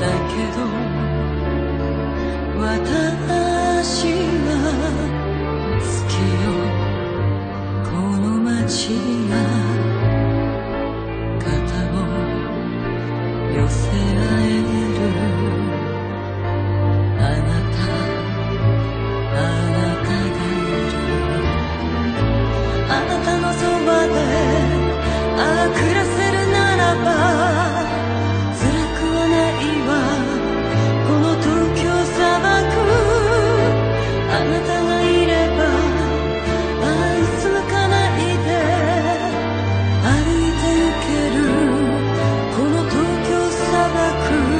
だけど私 never cruise.